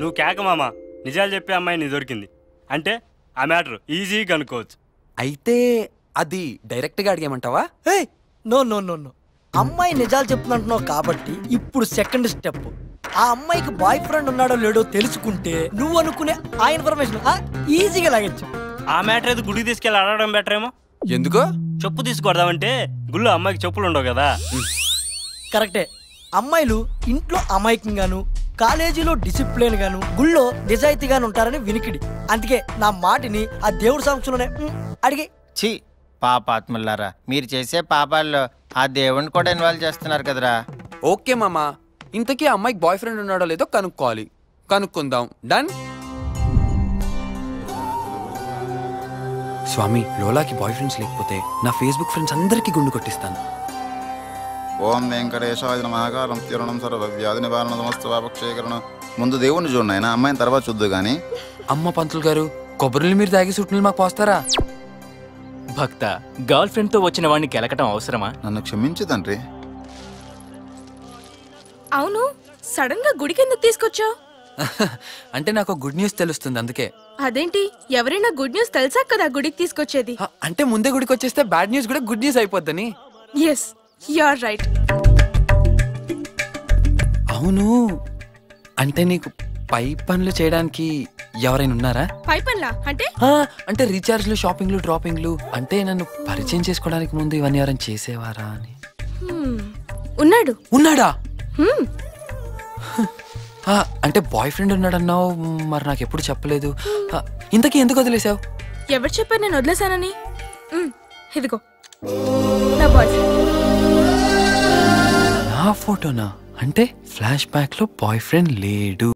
నువ్వు కేక మామ. నిజాలు చెప్పే అమ్మాయి నీ దొరికింది. అంటే ఆ మ్యాటర్ ఈజీగా కనుక్కోవచ్చు అయితే అది డైరెక్ట్గా అడిగేమంటావా ఏయ్ నో నో నో నో. అమ్మాయి నిజాలు చెప్తున్నట్టున్నావు కాబట్టి ఇప్పుడు సెకండ్ స్టెప్. ఆ అమ్మాయికి బాయ్ ఫ్రెండ్ ఉన్నాడో లేడో తెలుసుకుంటే నువ్వు అనుకునే ఆ ఇన్ఫర్మేషన్ ఈజీగా లాగచ్చు ఆ మ్యాటర్ ఏదో గుడికి తీసుకెళ్ళి అడగడం బెటర్ ఏమో. ఎందుకో? చెప్పు తీసుకొడదామంటే గుళ్ళు అమ్మాయికి చెప్పులు ఉండవు కదా. కరెక్టే. అమ్మాయిలు ఇంట్లో అమాయకంగాను కాలేజీలో డిసిప్లిన్ గాను గుళ్ళో నిజాయితీగాను ఉంటారని వినికిడి. అందుకే నా మాటిని ఆ దేవుడి సమక్షంలోనే అడిగి. ఛీ పాపాత్ములారా మీరు చేసే పాపాల్లో ఆ దేవుణ్ణి కూడా ఇన్వాల్వ్ చేస్తున్నారు కదరా. ఓకే మామా ఇంతకీ ఆ అమ్మాయికి బాయ్ ఫ్రెండ్ ఉన్నాడో లేదో కనుక్కోవాలి. కనుక్కుందాం. డన్ స్వామి లోలాకి బాయ్ ఫ్రెండ్స్ లేకపోతే నా ఫేస్బుక్ ఫ్రెండ్స్ అందరికీ గుండు కొట్టిస్తాను. ఓం వెంకటేశాయ మహాకారం తీరణం సర్వ వ్యాధి నివారణ సమస్త పాపక్షేకరణ. ముందు దేవుణ్ణి చూడండి ఆయన. అమ్మాయిని తర్వాత చూద్దు కానీ అమ్మ పంతులు గారు కొబ్బరిని మీరు తాగి సుట్నలు మాకు పోస్తారా? భక్త గర్ల్ ఫ్రెండ్తో వచ్చిన వాడిని కెలకటం అవసరమా? నన్ను క్షమించు తండ్రి. అవును సడన్గా గుడికి ఎందుకు తీసుకొచ్చావు? అంటే నాకు గుడ్ న్యూస్ తెలుస్తుంది అందుకే. అదేంటి? ఎవరైనా గుడ్ న్యూస్ తెలుసా కదా గుడికి తీసుకొచ్చేది? అంటే ముందే గుడికి వచ్చేస్తే బ్యాడ్ న్యూస్ కూడా గుడ్ న్యూస్ అయిపోద్దని. ఎస్ ఆర్ రైట్ అవును. అంటే నీకు పై పనులు చేయడానికి ఎవరైనా ఉన్నారా? పై పనిలా? అంటే? అంటే రీఛార్జ్లు షాపింగ్లు డ్రాపింగ్లు అంటే నన్ను పరిచయం చేసుకోవడానికి ముందు ఇవన్నీ ఎవరైనా చేసేవారా అని. ఉన్నాడు. ఉన్నాడా? అంటే బాయ్ ఫ్రెండ్ ఉన్నాడన్నావు మరి నాకు ఎప్పుడు చెప్పలేదు. ఇంతకీ ఎందుకు వదిలేసావు? ఎవరు చెప్పారు నేను వదిలేశానని? ఇదిగో. నా బాయ్ ఫ్రెండ్ ఆ ఫోటోనా? అంటే ఫ్లాష్ బ్యాక్లో బాయ్ ఫ్రెండ్ లేడు.